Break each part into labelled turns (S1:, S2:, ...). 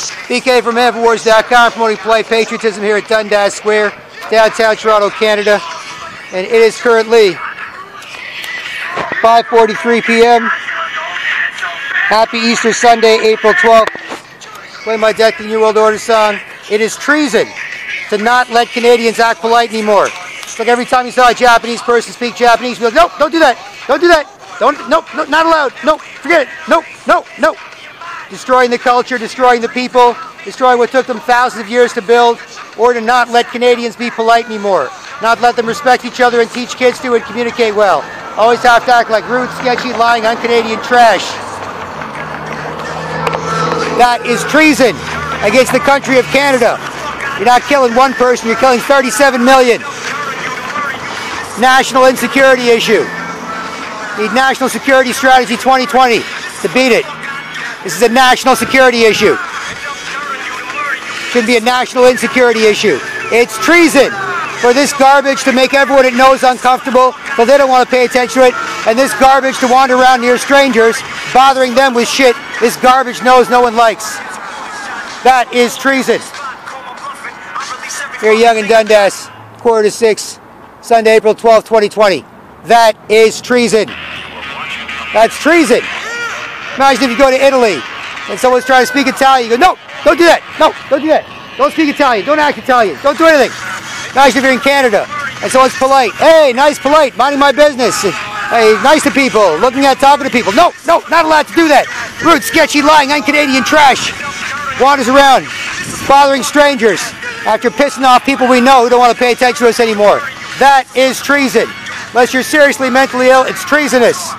S1: BK from Infowars.com promoting polite patriotism here at Dundas Square, downtown Toronto, Canada. And it is currently 5.43 p.m. Happy Easter Sunday, April 12th. Play my to the New World Order song. It is treason to not let Canadians act polite anymore. It's like every time you saw a Japanese person speak Japanese, you're like, no, don't do that. Don't do that. Don't, no, no, not allowed. No, forget it. No, no, no. Destroying the culture, destroying the people, destroying what took them thousands of years to build, or to not let Canadians be polite anymore. Not let them respect each other and teach kids to and communicate well. Always have to act like rude, sketchy, lying, un-Canadian trash. That is treason against the country of Canada. You're not killing one person, you're killing 37 million. National insecurity issue. Need National Security Strategy 2020 to beat it. This is a national security issue. Shouldn't be a national insecurity issue. It's treason for this garbage to make everyone it knows uncomfortable, so they don't want to pay attention to it, and this garbage to wander around near strangers, bothering them with shit this garbage knows no one likes. That is treason. Here, Yonge and Dundas, quarter to six, Sunday, April 12, 2020. That is treason. That's treason. Imagine if you go to Italy and someone's trying to speak Italian. You go, no, don't do that. No, don't do that. Don't speak Italian. Don't act Italian. Don't do anything. Imagine if you're in Canada and someone's polite. Hey, nice, polite, minding my business. Hey, nice to people, looking at, talking to people. No, no, not allowed to do that. Rude, sketchy, lying, un-Canadian trash. Wanders around, bothering strangers after pissing off people we know who don't want to pay attention to us anymore. That is treason. Unless you're seriously mentally ill, it's treasonous.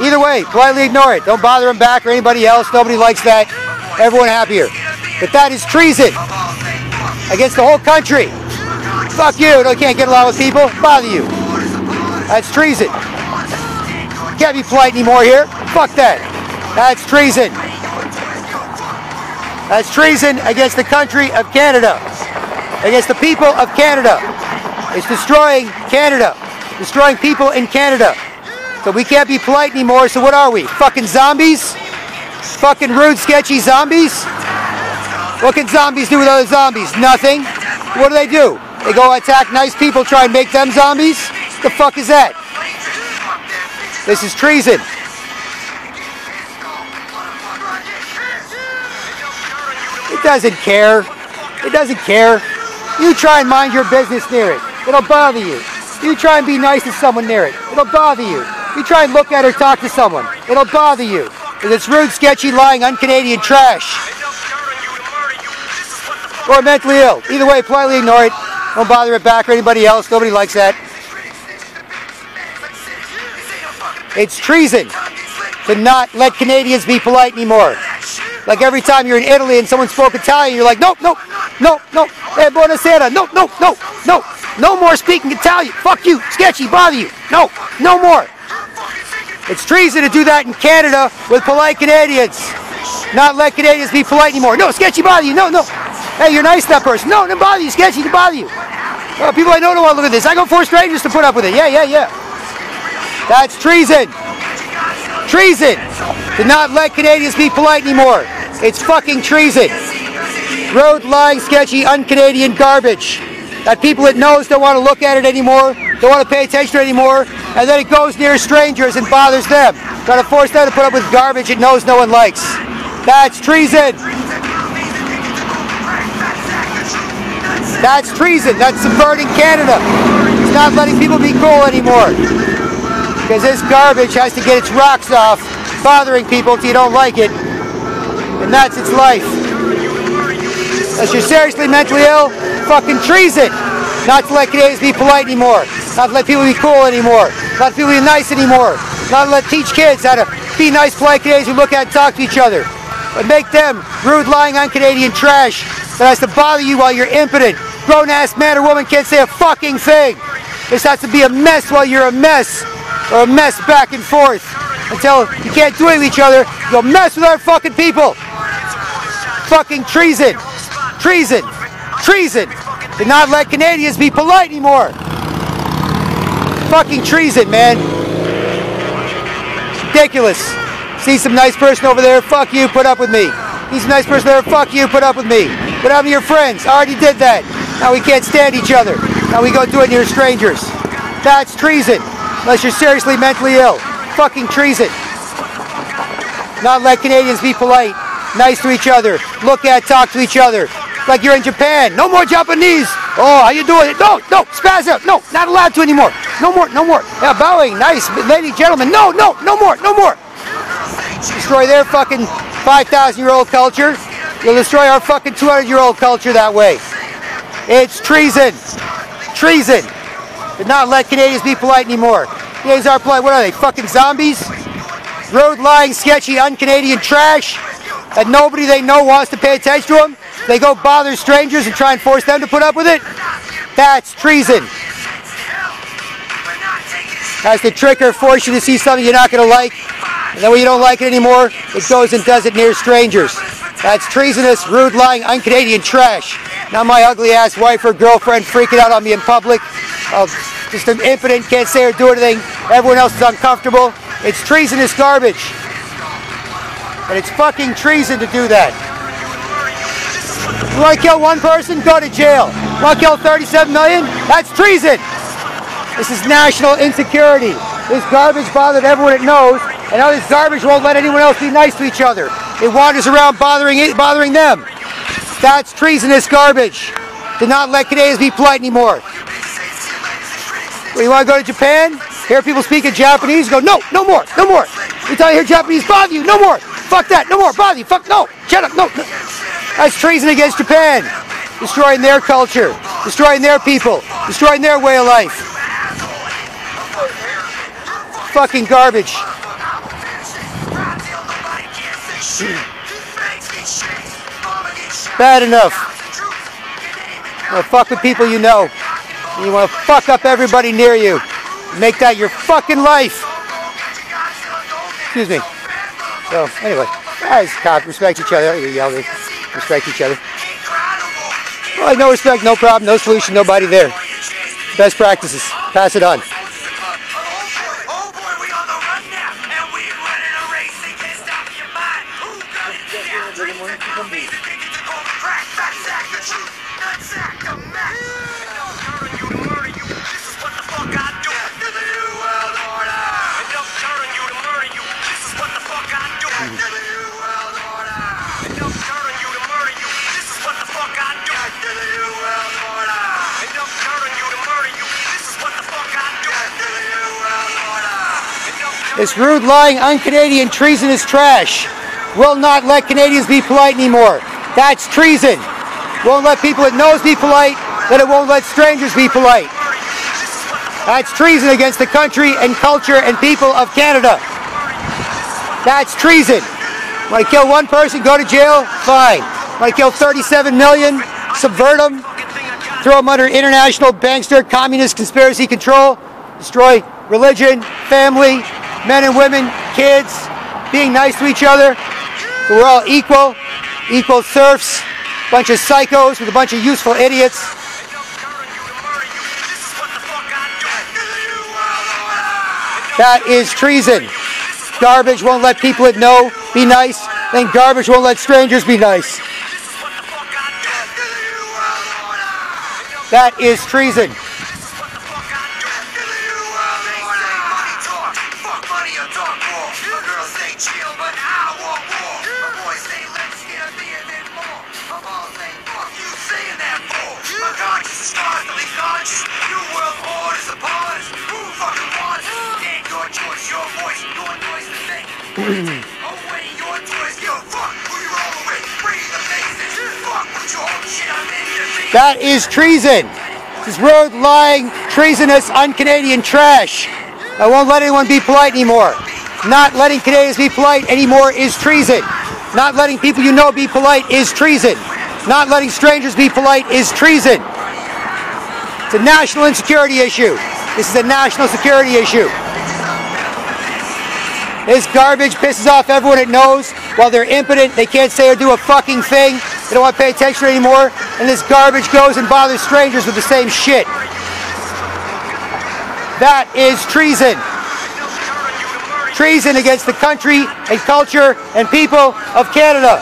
S1: Either way, politely ignore it. Don't bother him back or anybody else. Nobody likes that. Everyone happier. But that is treason against the whole country. Fuck you. No, can't get along with people. Bother you. That's treason. Can't be polite anymore here. Fuck that. That's treason. That's treason against the country of Canada. Against the people of Canada. It's destroying Canada. Destroying people in Canada. So we can't be polite anymore, so what are we? Fucking zombies? Fucking rude, sketchy zombies? What can zombies do with other zombies? Nothing. What do they do? They go attack nice people, try and make them zombies? The fuck is that? This is treason. It doesn't care. It doesn't care. You try and mind your business near it. It'll bother you. You try and be nice to someone near it. It'll bother you. You try and look at or talk to someone. It'll bother you. It's rude, sketchy, lying, un-Canadian trash. Or mentally ill. Either way, politely ignore it. Don't bother it back or anybody else. Nobody likes that. It's treason to not let Canadians be polite anymore. Like every time you're in Italy and someone spoke Italian, you're like, nope, nope, nope, nope, eh, hey, buonasera, nope, nope, nope, nope, no more speaking Italian. Fuck you, sketchy, bother you. No, no more. It's treason to do that in Canada with polite Canadians. Not let Canadians be polite anymore. No, sketchy, bother you. No, no. Hey, you're nice to that person. No, don't bother you. Sketchy, to bother you. People I know don't want to look at this. I go for strangers to put up with it. Yeah, yeah, yeah. That's treason. Treason to not let Canadians be polite anymore. It's fucking treason. Road lying, sketchy, un-Canadian garbage that people it knows don't want to look at it anymore, don't want to pay attention to it anymore, and then it goes near strangers and bothers them, trying to force them to put up with garbage it knows no one likes. That's treason. That's treason. That's subverting Canada. It's not letting people be cool anymore. Because this garbage has to get its rocks off, bothering people if you don't like it. And that's its life. Unless you're seriously mentally ill, fucking treason. Not to let Canadians be polite anymore. Not to let people be cool anymore. Not be nice anymore. Not let teach kids how to be nice, polite Canadians who look at and talk to each other. But make them rude, lying, un-Canadian trash that has to bother you while you're impotent. Grown-ass man or woman can't say a fucking thing. This has to be a mess while you're a mess. Or a mess back and forth. Until you can't do it with each other. You'll mess with our fucking people. Fucking treason. Treason. Treason. To not let Canadians be polite anymore. Fucking treason, man. Ridiculous. See some nice person over there? Fuck you, put up with me. He's a nice person there. Fuck you, put up with me. Happened to your friends? I already did that. Now we can't stand each other. Now we go do it near strangers. That's treason. Unless you're seriously mentally ill. Fucking treason. Not let Canadians be polite, nice to each other, look at, talk to each other. Like you're in Japan. No more Japanese. Oh, how you doing? No, no, spaz out. No, not allowed to anymore. No more, no more. Yeah, bowing, nice, lady, gentlemen. No, no, no more, no more. Destroy their fucking 5,000 year old culture. You'll destroy our fucking 200 year old culture that way. It's treason. Treason. Did not let Canadians be polite anymore. Canadians are polite. What are they? Fucking zombies? Road lying, sketchy, un-Canadian trash that nobody they know wants to pay attention to them. They go bother strangers and try and force them to put up with it. That's treason. That's to trick or force you to see something you're not going to like. And then when you don't like it anymore, it goes and does it near strangers. That's treasonous, rude, lying, un-Canadian trash. Not my ugly ass wife or girlfriend freaking out on me in public. Uh, just an impotent, can't say or do anything. Everyone else is uncomfortable. It's treasonous garbage. And it's fucking treason to do that. You want to kill one person? Go to jail. You want to kill 37 million? That's treason. This is national insecurity. This garbage bothered everyone it knows, and now this garbage won't let anyone else be nice to each other. It wanders around bothering it, bothering them. That's treasonous garbage. Do not let Canadians be polite anymore. Well, you want to go to Japan? Hear people speaking Japanese? Go, no, no more, no more. You tell you hear Japanese bother you, no more. Fuck that, no more, bother you, fuck, no, shut up, no. no. That's treason against Japan. Destroying their culture, destroying their people, destroying their way of life. Fucking garbage. Bad enough. You fuck with people you know. You want to fuck up everybody near you. Make that your fucking life. Excuse me. So, anyway, guys, respect each other. You yell, respect each other. Well, no respect, no problem, no solution, nobody there. Best practices. Pass it on. This rude, lying, un-Canadian, treasonous trash will not let Canadians be polite anymore. That's treason. Won't let people it knows be polite, that it won't let strangers be polite. That's treason against the country and culture and people of Canada. That's treason. Want to kill one person, go to jail? Fine. Want to kill 37 million, subvert them, throw them under international bankster communist conspiracy control, destroy religion, family, men and women, kids, being nice to each other. We're all equal, equal serfs, bunch of psychos with a bunch of useful idiots. That is treason. Garbage won't let people it know be nice, then garbage won't let strangers be nice. That is treason. That is treason. This is road lying, treasonous, un-Canadian trash. I won't let anyone be polite anymore. Not letting Canadians be polite anymore is treason. Not letting people you know be polite is treason. Not letting strangers be polite is treason. It's a national insecurity issue. This is a national security issue. This garbage pisses off everyone it knows while they're impotent. They can't say or do a fucking thing. They don't want to pay attention anymore. And this garbage goes and bothers strangers with the same shit. That is treason. Treason against the country and culture and people of Canada.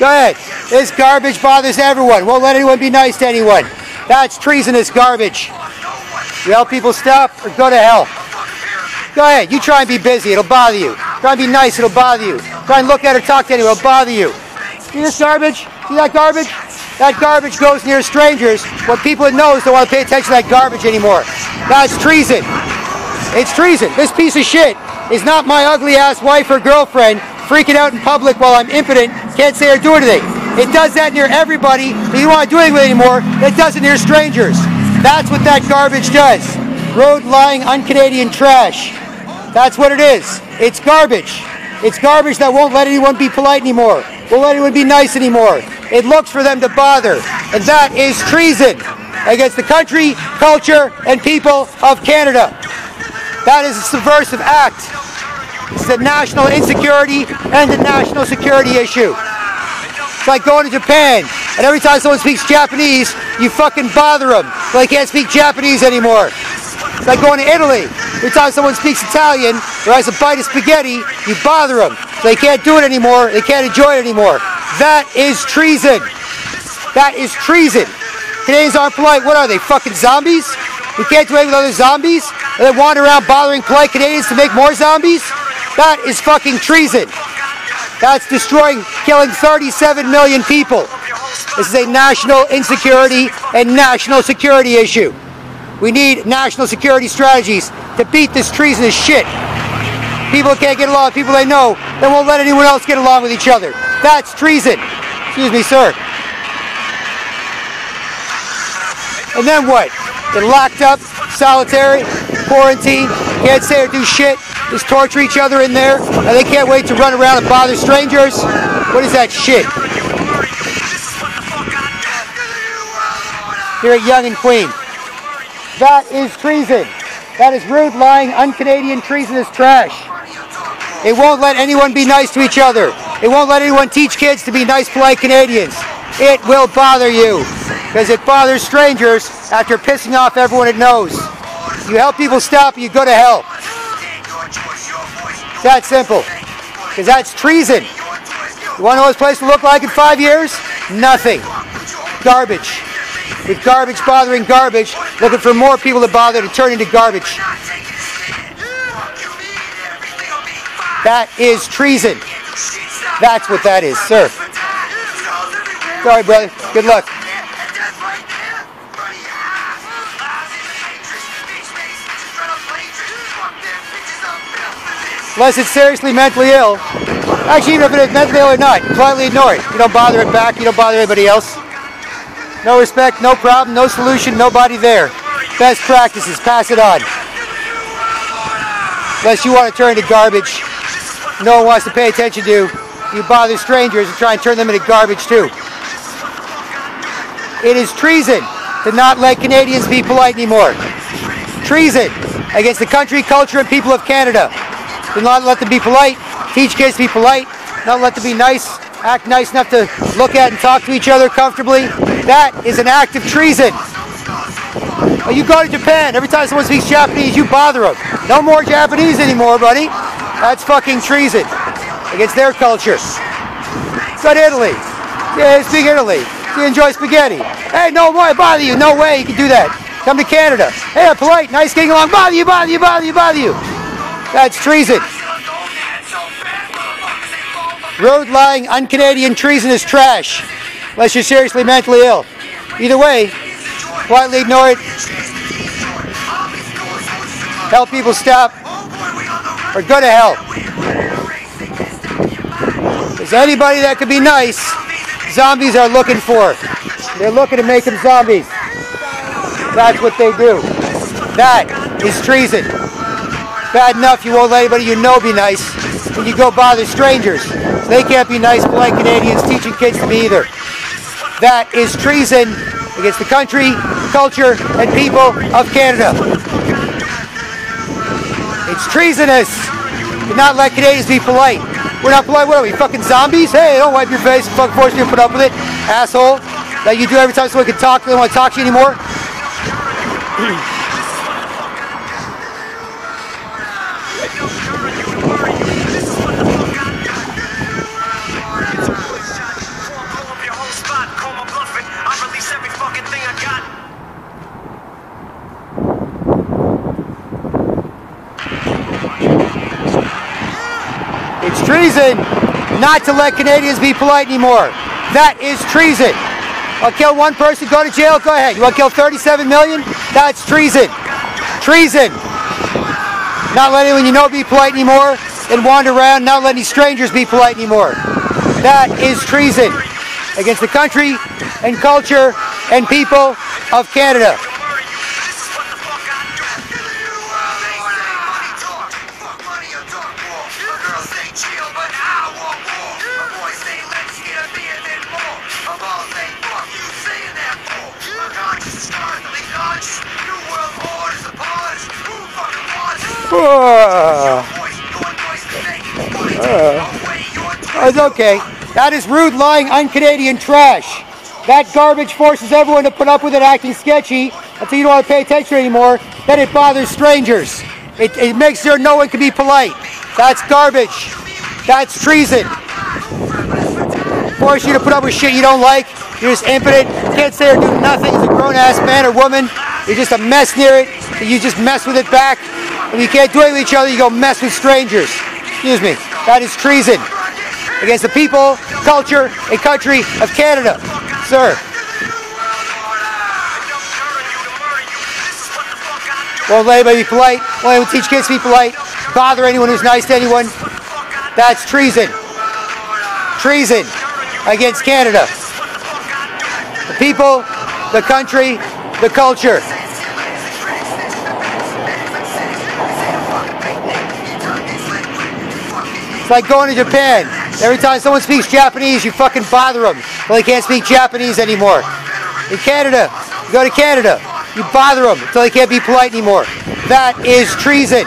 S1: Go ahead. This garbage bothers everyone. Won't let anyone be nice to anyone. That's treasonous garbage. You help people stop or go to hell. Go ahead. You try and be busy. It'll bother you. Try and be nice. It'll bother you. Try and look at or talk to anyone. It'll bother you. See this garbage? See that garbage? That garbage goes near strangers when people it knows don't want to pay attention to that garbage anymore. That's treason. It's treason. This piece of shit is not my ugly ass wife or girlfriend freaking out in public while I'm impotent, can't say or do anything. It does that near everybody that you want to do anything anymore. It does it near strangers. That's what that garbage does. Road lying un-Canadian trash. That's what it is. It's garbage. It's garbage that won't let anyone be polite anymore. Won't let anyone be nice anymore. It looks for them to bother. And that is treason against the country, culture, and people of Canada. That is a subversive act. It's a national insecurity and a national security issue. It's like going to Japan, and every time someone speaks Japanese, you fucking bother them. They can't speak Japanese anymore. It's like going to Italy. Every time someone speaks Italian or has a bite of spaghetti, you bother them. They can't do it anymore. They can't enjoy it anymore. That is treason. That is treason. Canadians aren't polite. What are they, fucking zombies? We can't do anything with other zombies? And then wander around bothering polite Canadians to make more zombies? That is fucking treason. That's destroying, killing 37 million people. This is a national insecurity and national security issue. We need national security strategies to beat this treasonous shit. People can't get along people they know, they won't let anyone else get along with each other. That's treason. Excuse me, sir. And then what? Get locked up, solitary, quarantine, can't say or do shit, just torture each other in there, and they can't wait to run around and bother strangers? What is that shit? Here at Yonge and Queen. That is treason. That is rude, lying, un-Canadian treasonous trash. It won't let anyone be nice to each other. It won't let anyone teach kids to be nice, polite Canadians. It will bother you because it bothers strangers after pissing off everyone it knows. You help people stop, you go to hell. It's that simple. Because that's treason. You want to know what this place will look like in five years? Nothing. Garbage. With garbage bothering garbage, looking for more people to bother to turn into garbage. That is treason. That's what that is, sir. Sorry, brother. Good luck. Unless it's seriously mentally ill. Actually, even if it is mentally ill or not, politely ignore it. You don't bother it back. You don't bother anybody else. No respect, no problem, no solution, nobody there. Best practices, pass it on. Unless you want to turn into garbage, no one wants to pay attention to, you You bother strangers and try and turn them into garbage too. It is treason to not let Canadians be polite anymore. Treason against the country, culture, and people of Canada. To not let them be polite, teach kids to be polite, not let them be nice, act nice enough to look at and talk to each other comfortably. That is an act of treason. Oh, you go to Japan, every time someone speaks Japanese, you bother them. No more Japanese anymore, buddy. That's fucking treason against their culture. Go Italy. Yeah, speak Italy. You enjoy spaghetti. Hey, no more, bother you. No way you can do that. Come to Canada. Hey, I'm polite, nice getting along. Bother you, bother you, bother you, bother you. That's treason. Road lying, un-Canadian treason is trash. Unless you're seriously mentally ill. Either way, quietly ignore it. Help people stop. Or go to hell. There's anybody that could be nice, zombies are looking for. They're looking to make them zombies. That's what they do. That is treason. Bad enough you won't let anybody you know be nice, and you go bother strangers. They can't be nice, polite Canadians teaching kids to be either. That is treason against the country, culture, and people of Canada. It's treasonous to not let Canadians be polite. We're not polite. What are we, fucking zombies? Hey, don't wipe your face. Fuck, force you to put up with it, asshole. That you do every time someone can talk. They don't want to talk to you anymore. treason not to let Canadians be polite anymore. That is treason. I'll kill one person, go to jail, go ahead. You want to kill 37 million? That's treason. Treason. Not letting anyone you know be polite anymore and wander around, not letting strangers be polite anymore. That is treason against the country and culture and people of Canada. Uh, it's okay. That is rude, lying, un-Canadian trash. That garbage forces everyone to put up with it acting sketchy until you don't want to pay attention anymore. Then it bothers strangers. It, it makes sure no one can be polite. That's garbage. That's treason. Force you to put up with shit you don't like. You're just impotent. You can't say or do nothing as a grown-ass man or woman. You're just a mess near it. You just mess with it back. When you can't do it with each other, you go mess with strangers. Excuse me. That is treason against the people, culture, and country of Canada. Sir. Won't let anybody be polite. Won't even teach kids to be polite. Bother anyone who's nice to anyone. That's treason. Treason against Canada. The people, the country, the culture. It's like going to Japan. Every time someone speaks Japanese, you fucking bother them. Well, they can't speak Japanese anymore. In Canada, you go to Canada, you bother them until they can't be polite anymore. That is treason.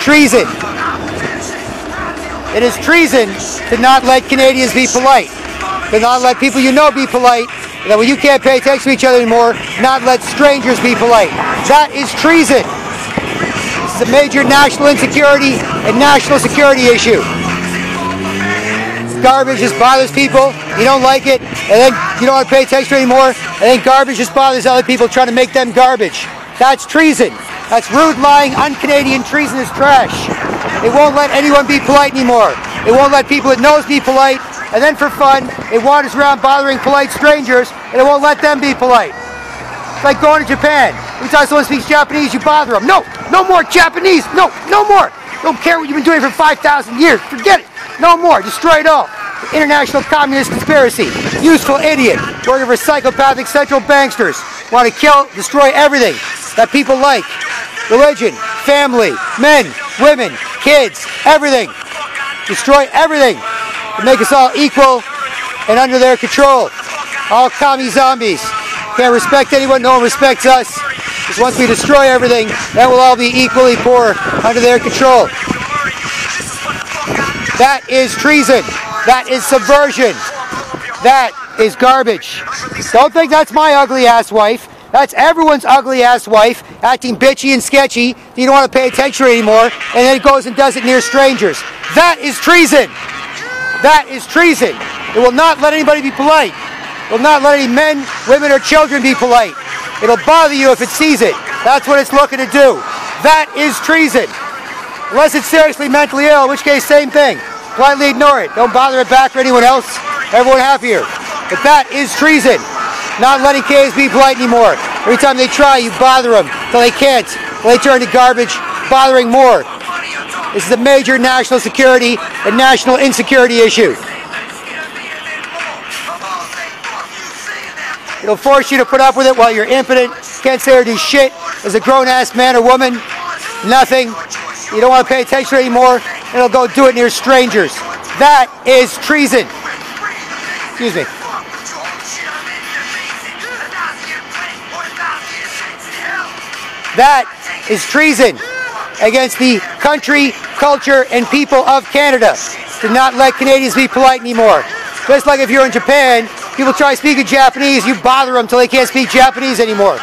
S1: Treason. It is treason to not let Canadians be polite. To not let people you know be polite. That when you can't pay attention to each other anymore, not let strangers be polite. That is treason. It's a major national insecurity and national security issue. Garbage just bothers people. You don't like it, and then you don't want to pay attention anymore. And then garbage just bothers other people trying to make them garbage. That's treason. That's rude, lying, un-Canadian, treasonous trash. It won't let anyone be polite anymore. It won't let people it knows be polite. And then for fun, it wanders around bothering polite strangers, and it won't let them be polite. It's like going to Japan. Every time someone speaks Japanese, you bother them. No, no more Japanese. No, no more. Don't care what you've been doing for 5,000 years. Forget it. No more. Destroy it all. International communist conspiracy. Useful idiot. Working for psychopathic central banksters. Want to kill, destroy everything that people like. Religion, family, men, women, kids, everything. Destroy everything make us all equal and under their control. All commie zombies. Can't respect anyone, no one respects us. Because once we destroy everything, that will all be equally poor under their control. That is treason. That is subversion. That is garbage. Don't think that's my ugly ass wife. That's everyone's ugly ass wife acting bitchy and sketchy. You don't want to pay attention anymore, and then it goes and does it near strangers. That is treason. That is treason. It will not let anybody be polite. It will not let any men, women, or children be polite. It'll bother you if it sees it. That's what it's looking to do. That is treason. Unless it's seriously mentally ill, in which case, same thing. Politely ignore it. Don't bother it back for anyone else. Everyone happier. But that is treason. Not letting K's be polite anymore. Every time they try, you bother them until they can't. Until they turn to garbage, bothering more. This is a major national security and national insecurity issue. It'll force you to put up with it while you're impotent, can't say or do shit as a grown-ass man or woman, nothing. You don't want to pay attention anymore, it'll go do it near strangers. That is treason. Excuse me. That is treason against the country, culture, and people of Canada. To not let Canadians be polite anymore. Just like if you're in Japan People try speaking Japanese, you bother them until they can't speak Japanese anymore.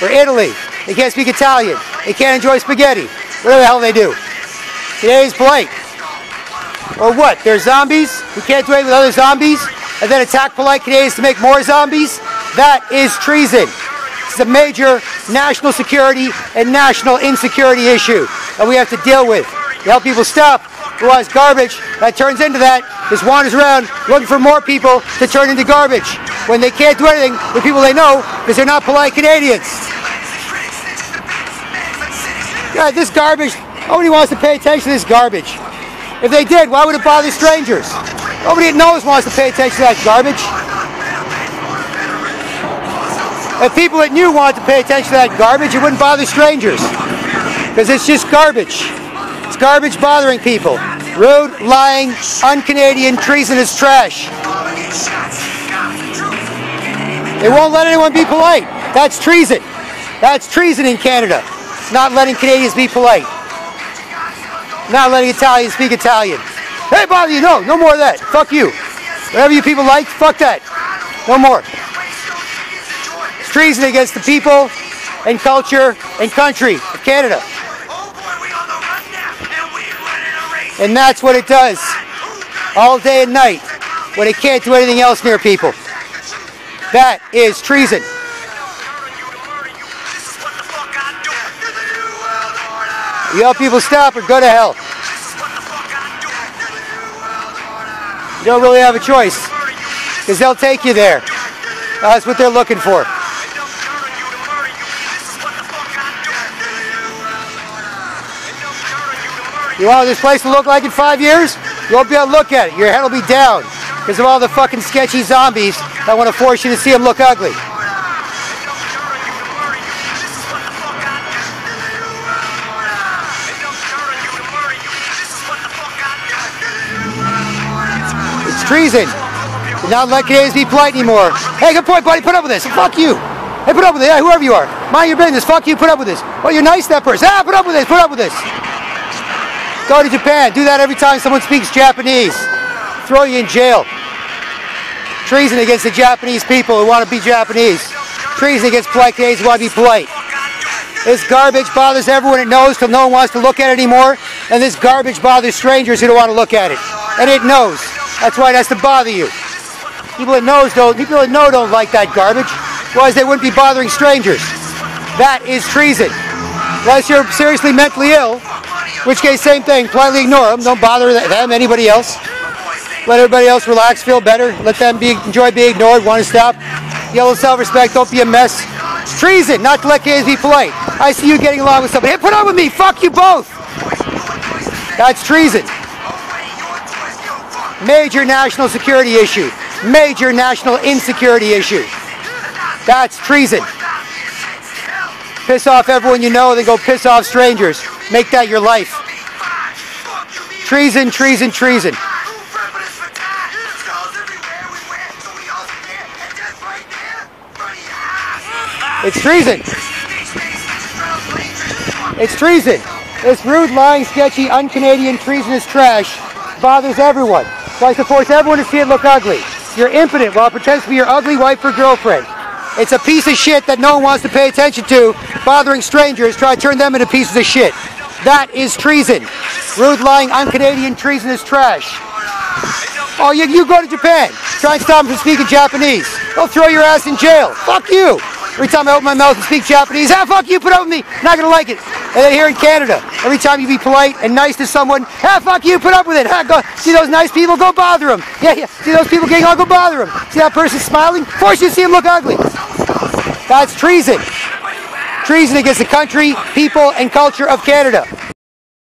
S1: Or Italy, they can't speak Italian. They can't enjoy spaghetti. Whatever the hell they do. Today's polite. Or what? They're zombies who can't do anything with other zombies and then attack polite Canadians to make more zombies? That is treason. It's a major national security and national insecurity issue that we have to deal with. To help people stop has garbage that turns into that just wanders around looking for more people to turn into garbage when they can't do anything with people they know because they're not polite Canadians. God, this garbage, nobody wants to pay attention to this garbage. If they did, why would it bother strangers? Nobody that knows wants to pay attention to that garbage. If people that knew wanted to pay attention to that garbage, it wouldn't bother strangers. Because it's just garbage. It's garbage bothering people. Rude, lying, un-Canadian, treasonous trash. They won't let anyone be polite. That's treason. That's treason in Canada. Not letting Canadians be polite. Not letting Italians speak Italian. Hey, bother you. No, no more of that. Fuck you. Whatever you people like, fuck that. No more. Treason against the people and culture and country of Canada. And that's what it does all day and night when it can't do anything else near people. That is treason. Help people stop or go to hell. You don't really have a choice because they'll take you there. That's what they're looking for. You want this place to look like in five years? You won't be able to look at it. Your head will be down because of all the fucking sketchy zombies that want to force you to see them look ugly. It's treason. You're not let Canadians be polite anymore. Hey, good point, buddy. Put up with this. Fuck you. Hey, put up with it. Yeah, whoever you are. Mind your business. Fuck you. Put up with this. Oh, you're nice that person. Ah, put up with this. Put up with this. Go to Japan. Do that every time someone speaks Japanese. Throw you in jail. Treason against the Japanese people who want to be Japanese. Treason against polite Canadians who want to be polite. This garbage bothers everyone it knows till no one wants to look at it anymore. And this garbage bothers strangers who don't want to look at it. And it knows. That's why it has to bother you. People that knows don't people that know don't like that garbage. Otherwise they wouldn't be bothering strangers. That is treason. Unless you're seriously mentally ill, which case, same thing. Politely ignore them. Don't bother them, anybody else. Let everybody else relax, feel better. Let them be enjoy being ignored, want to stop. Yellow self-respect, don't be a mess. It's treason not to let kids be polite. I see you getting along with somebody. Hey, put up with me. Fuck you both. That's treason. Major national security issue. Major national insecurity issue. That's treason. Piss off everyone you know, then go piss off strangers. Make that your life. Treason, treason, treason. It's treason. It's treason. This rude, lying, sketchy, un-Canadian, treasonous trash bothers everyone. Tries to force everyone to see it look ugly. You're impotent while it pretends to be your ugly wife or girlfriend. It's a piece of shit that no one wants to pay attention to, bothering strangers, try to turn them into pieces of shit. That is treason. Rude, lying, un-Canadian, treasonous trash. Oh, you, you go to Japan. Try and stop them from speaking Japanese. They'll throw your ass in jail. Fuck you. Every time I open my mouth and speak Japanese, ah, fuck you, put up with me. Not gonna like it. And then here in Canada, every time you be polite and nice to someone, ah, fuck you, put up with it. Ah, go, see those nice people, go bother them. Yeah, yeah. See those people getting on, go bother them. See that person smiling? Force you to see him look ugly. That's treason. Treason against the country, people, and culture of Canada.